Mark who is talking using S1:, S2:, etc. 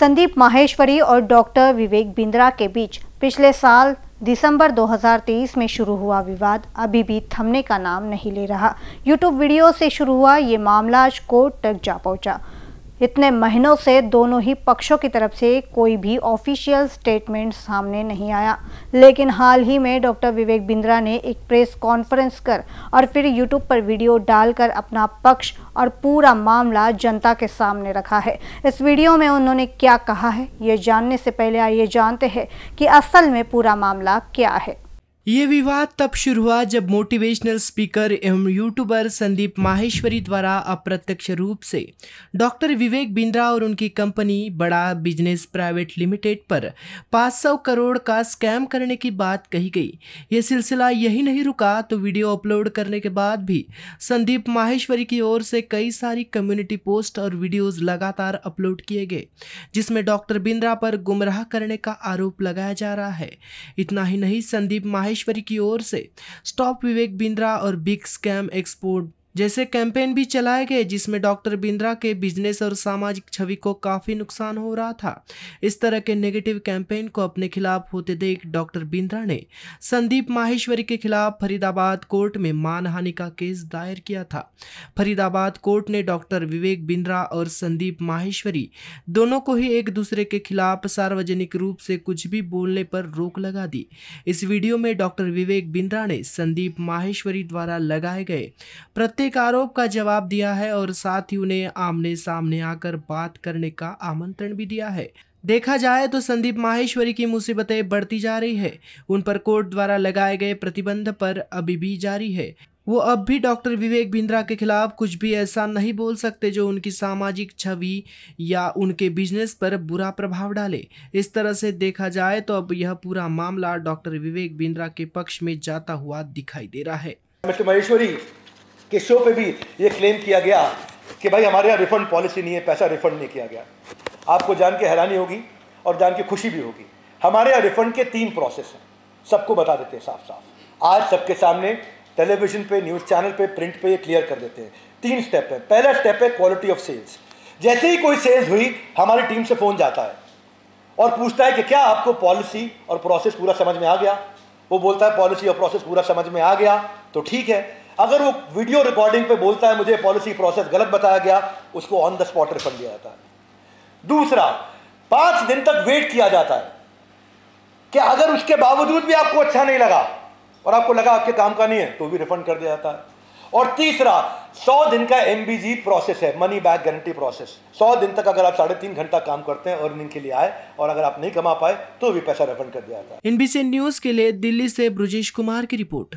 S1: संदीप माहेश्वरी और डॉक्टर विवेक बिंद्रा के बीच पिछले साल दिसंबर 2023 में शुरू हुआ विवाद। अभी भी थमने का नाम नहीं ले रहा। यूट्यूब वीडियो से शुरू हुआ ये मामला आज कोर्ट तक जा पहुँचा। इतने महीनों से दोनों ही पक्षों की तरफ़ से कोई भी ऑफिशियल स्टेटमेंट सामने नहीं आया। लेकिन हाल ही में डॉक्टर विवेक बिंद्रा ने एक प्रेस कॉन्फ्रेंस कर और फिर यूट्यूब पर वीडियो डालकर अपना पक्ष और पूरा मामला जनता के सामने रखा है। इस वीडियो में उन्होंने क्या कहा है, ये जानने से पहले आइए जानते हैं कि असल में पूरा मामला क्या है।
S2: ये विवाद तब शुरू हुआ जब मोटिवेशनल स्पीकर एवं यूट्यूबर संदीप माहेश्वरी द्वारा अप्रत्यक्ष रूप से डॉक्टर विवेक बिंद्रा और उनकी कंपनी बड़ा बिज़नेस प्राइवेट लिमिटेड पर 500 करोड़ का स्कैम करने की बात कही गई। ये सिलसिला यही नहीं रुका तो वीडियो अपलोड करने के बाद भी संदीप माहेश्वरी की ओर से कई सारी कम्युनिटी पोस्ट और वीडियोज़ लगातार अपलोड किए गए, जिसमें डॉक्टर बिंद्रा पर गुमराह करने का आरोप लगाया जा रहा है। इतना ही नहीं, संदीप माहेश्वरी माहेश्वरी की ओर से। स्टॉप विवेक बिंद्रा और बिग स्कैम एक्सपोर्ट जैसे कैंपेन भी चलाए गए, जिसमें डॉक्टर बिंद्रा के बिज़नेस और सामाजिक छवि को काफ़ी नुकसान हो रहा था। इस तरह के नेगेटिव कैंपेन को अपने खिलाफ होते देख डॉक्टर बिंद्रा ने संदीप माहेश्वरी के खिलाफ फरीदाबाद कोर्ट में मानहानि का केस दायर किया था। फरीदाबाद कोर्ट ने डॉक्टर विवेक बिंद्रा और संदीप माहेश्वरी दोनों को ही एक दूसरे के खिलाफ सार्वजनिक रूप से कुछ भी बोलने पर रोक लगा दी। इस वीडियो में डॉक्टर विवेक बिंद्रा ने संदीप माहेश्वरी द्वारा लगाए गए प्रत्येक एक आरोप का जवाब दिया है और साथ ही उन्हें आमने सामने आकर बात करने का आमंत्रण भी दिया है। देखा जाए तो संदीप माहेश्वरी की मुसीबतें बढ़ती जा रही है। उन पर कोर्ट द्वारा लगाए गए प्रतिबंध पर अभी भी जारी है। वो अब भी डॉक्टर विवेक बिंद्रा के खिलाफ कुछ भी ऐसा नहीं बोल सकते जो उनकी सामाजिक छवि या उनके बिज़नेस पर बुरा प्रभाव डाले। इस तरह से देखा जाए तो अब यह पूरा मामला डॉक्टर विवेक बिंद्रा के पक्ष में जाता हुआ दिखाई दे रहा है।
S3: महेश्वरी के शो पे भी ये क्लेम किया गया कि भाई हमारे यहाँ रिफंड पॉलिसी नहीं है, पैसा रिफंड नहीं किया गया। आपको जान के हैरानी होगी और जान के खुशी भी होगी। हमारे यहाँ रिफंड के तीन प्रोसेस हैं। सबको बता देते हैं साफ़ साफ़ आज सबके सामने टेलीविज़न पे न्यूज़ चैनल पे प्रिंट पे ये क्लियर कर देते हैं। तीन स्टेप है। पहला स्टेप है क्वालिटी ऑफ़ सेल्स जैसे ही कोई सेल्स हुई, हमारी टीम से फ़ोन जाता है और पूछता है कि क्या आपको पॉलिसी और प्रोसेस पूरा समझ में आ गया? वो बोलता है पॉलिसी और प्रोसेस पूरा समझ में आ गया। तो ठीक है। अगर वो वीडियो रिकॉर्डिंग पे बोलता है, मुझे पॉलिसी प्रोसेस गलत बताया गया, उसको ऑन द स्पॉट रिफंड दिया जाता है। दूसरा, पाँच दिन तक वेट किया जाता है कि अगर उसके बावजूद भी आपको अच्छा नहीं लगा और आपको लगा आपके काम का नहीं है तो भी रिफंड कर दिया जाता है। और तीसरा, सौ दिन का एमबीजी प्रोसेस है मनी बैक गारंटी प्रोसेस सौ दिन तक अगर आप साढ़े तीन घंटा काम करते हैं अर्निंग के लिए आए, और अगर आप नहीं कमा पाए तो भी पैसा रिफंड कर दिया जाता है।
S2: एनबीसी न्यूज़ के लिए दिल्ली से ब्रजेश कुमार की रिपोर्ट।